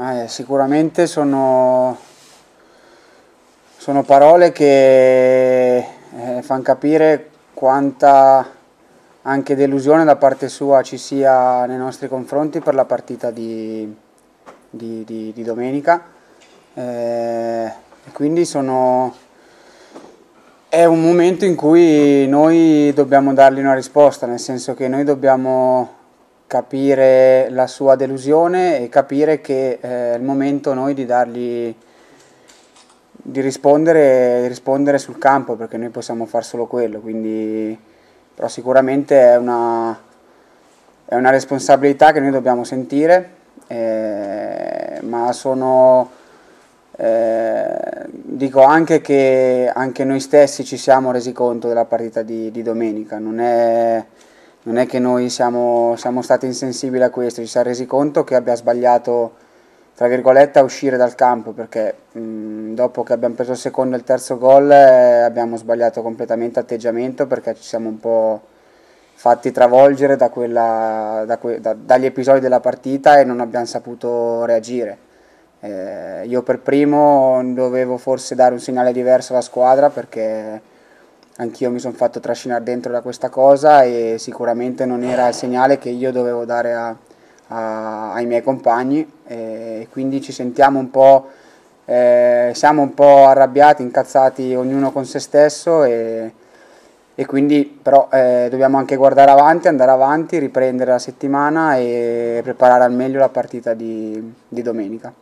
Eh, sicuramente sono, sono, parole che eh, fanno capire quanta anche delusione da parte sua ci sia nei nostri confronti per la partita di, di, di, di domenica. Eh, quindi sono, è un momento in cui noi dobbiamo dargli una risposta, nel senso che noi dobbiamo capire la sua delusione e capire che eh, è il momento noi di dargli di rispondere, di rispondere sul campo perché noi possiamo fare solo quello. Quindi però sicuramente è una, è una responsabilità che noi dobbiamo sentire eh, ma sono eh, dico anche che anche noi stessi ci siamo resi conto della partita di, di domenica. Non è non è che noi siamo, siamo stati insensibili a questo, ci siamo resi conto che abbia sbagliato, tra virgolette, a uscire dal campo, perché mh, dopo che abbiamo preso il secondo e il terzo gol eh, abbiamo sbagliato completamente atteggiamento perché ci siamo un po' fatti travolgere da quella, da que, da, dagli episodi della partita e non abbiamo saputo reagire. Eh, io per primo dovevo forse dare un segnale diverso alla squadra perché anch'io mi sono fatto trascinare dentro da questa cosa e sicuramente non era il segnale che io dovevo dare a, a, ai miei compagni e quindi ci sentiamo un po', eh, siamo un po' arrabbiati, incazzati ognuno con se stesso e, e quindi però eh, dobbiamo anche guardare avanti, andare avanti, riprendere la settimana e preparare al meglio la partita di, di domenica.